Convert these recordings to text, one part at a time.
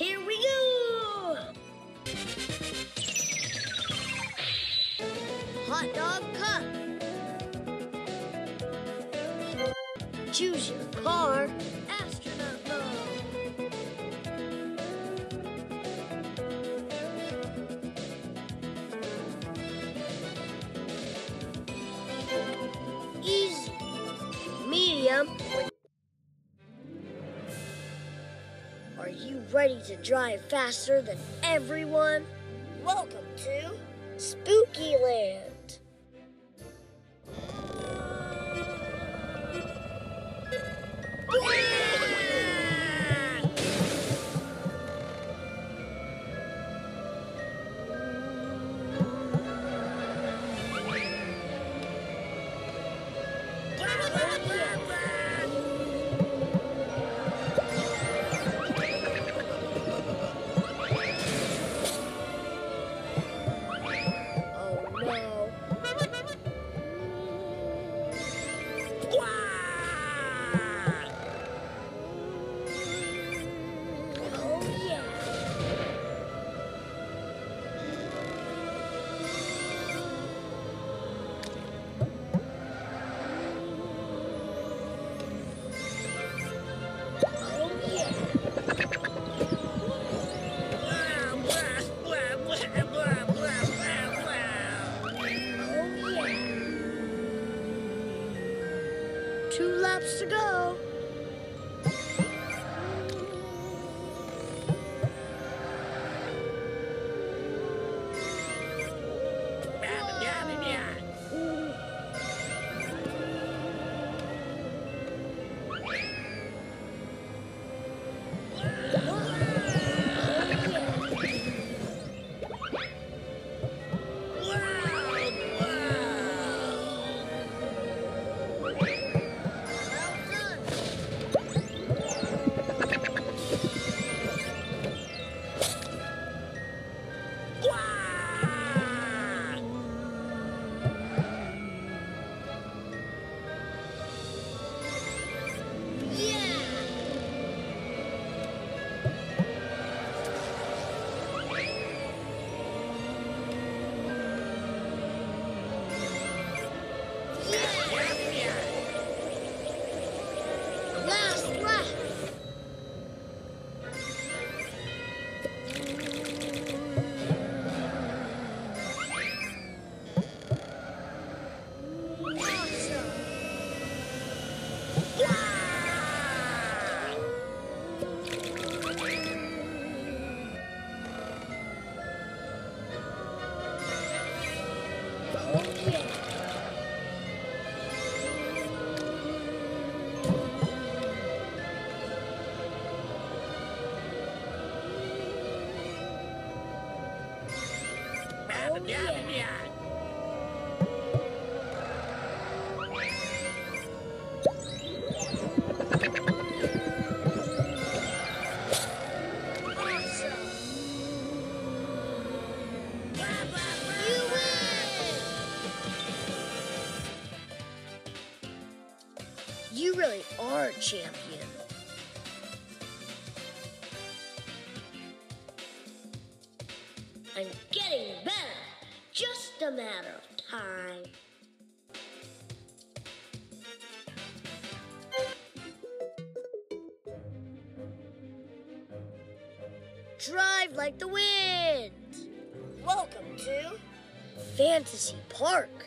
Here we go! Hot dog cup. Choose your car. Are you ready to drive faster than everyone? Welcome to Spooky Land. To go. Just a matter of time. Drive like the wind. Welcome to Fantasy Park.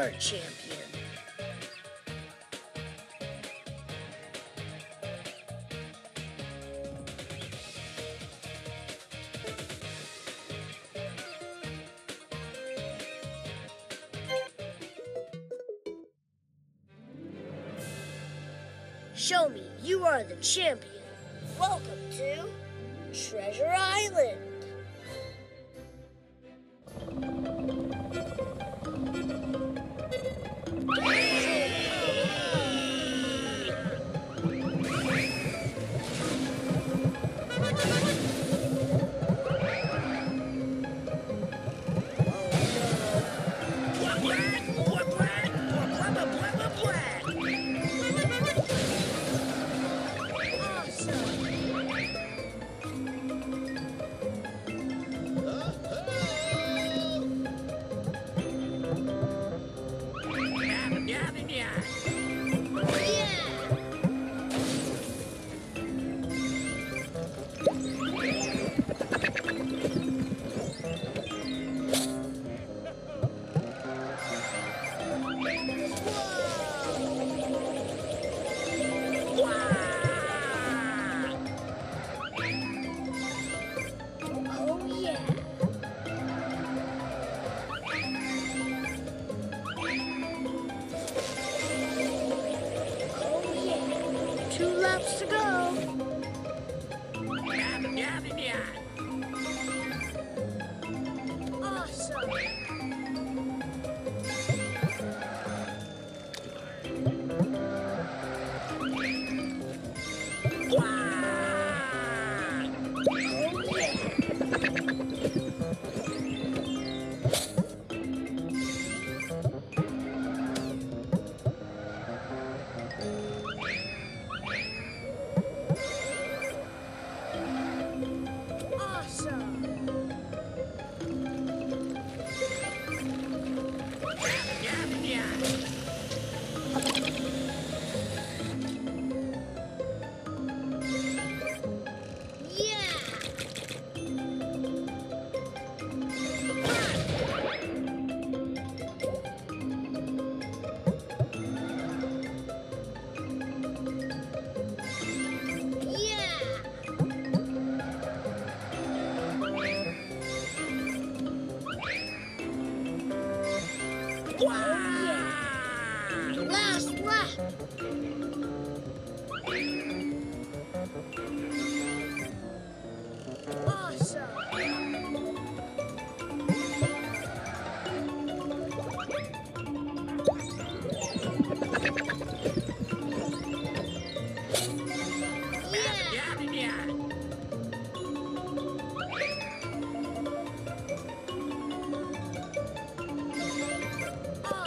our champion. Show me you are the champion. Welcome to Treasure Island. Wow. Last lap.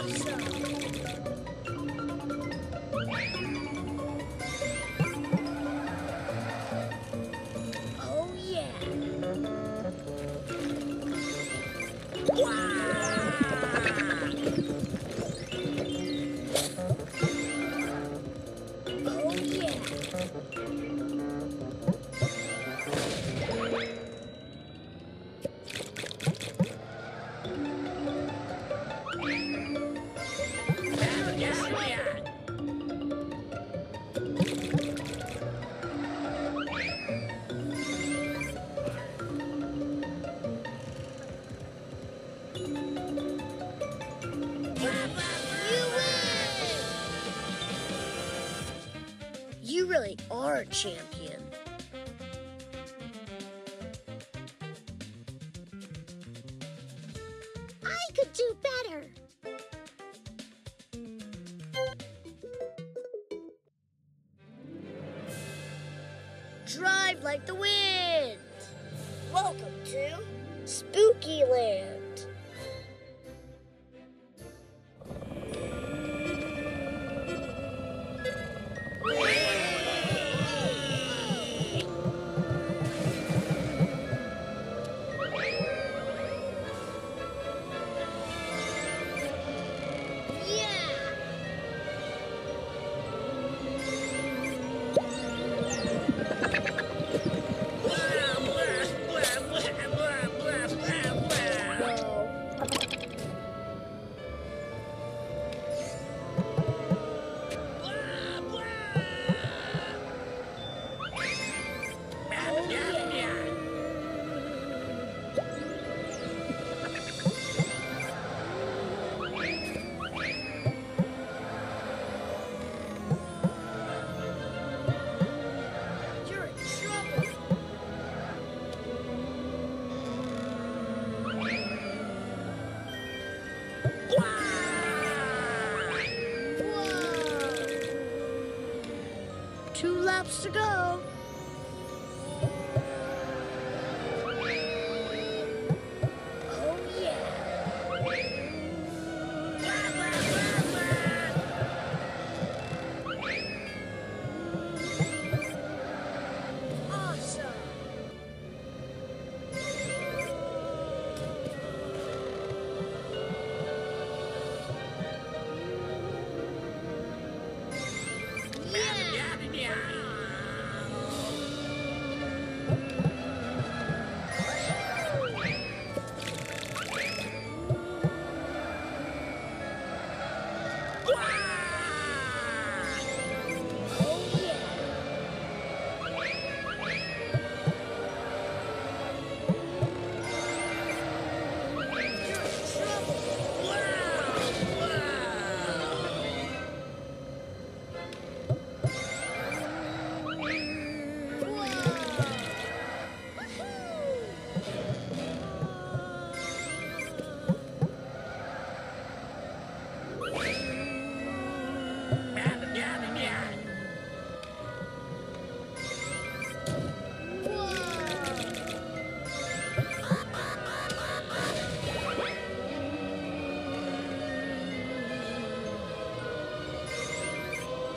Awesome. champion. I could do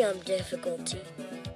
medium difficulty.